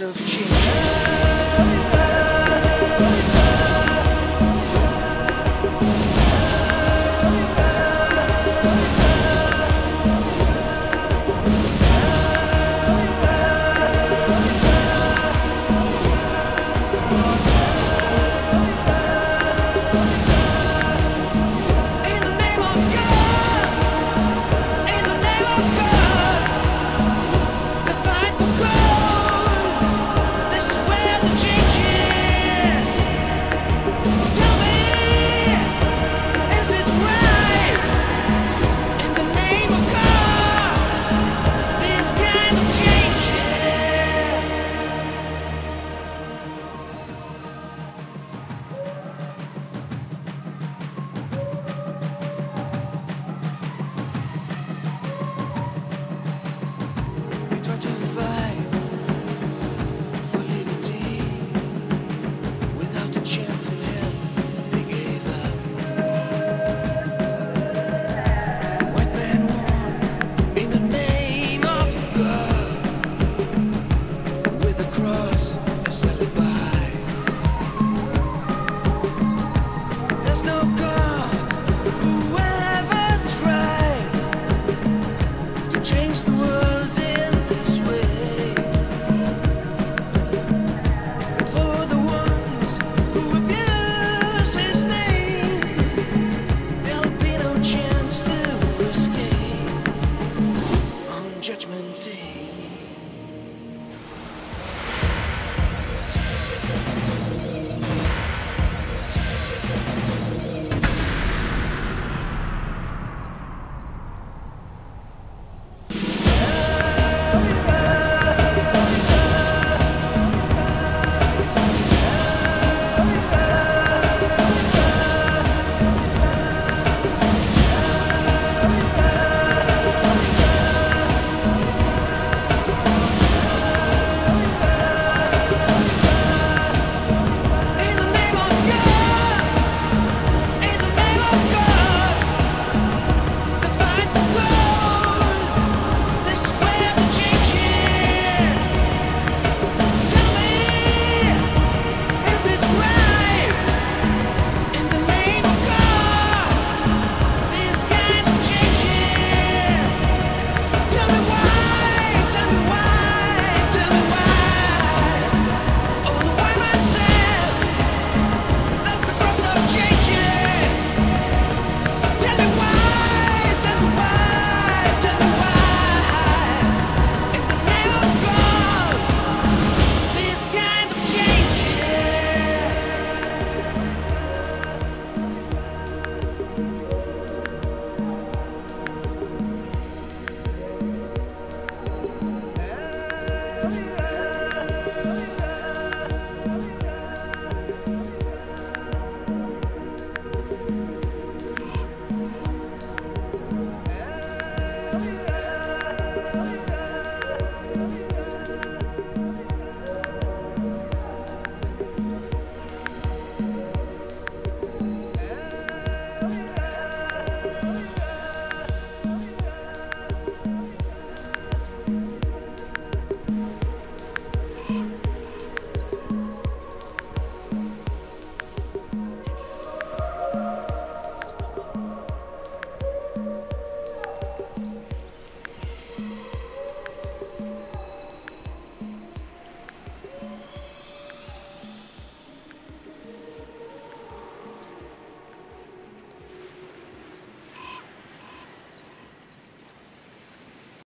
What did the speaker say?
of changes. judgment.